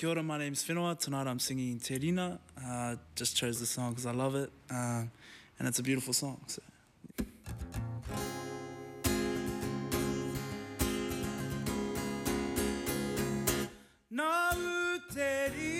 Kia ora, my name's Fenua. Tonight I'm singing Te Rina. Uh, just chose this song because I love it, um, and it's a beautiful song. So. Nau te rina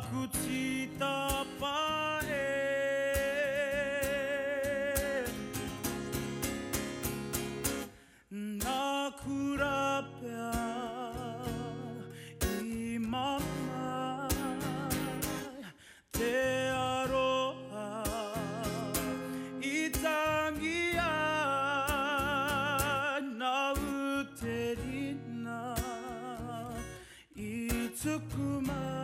kuchita pae Nā i mama Te aroha i tangi ai Nā uterina i tukumai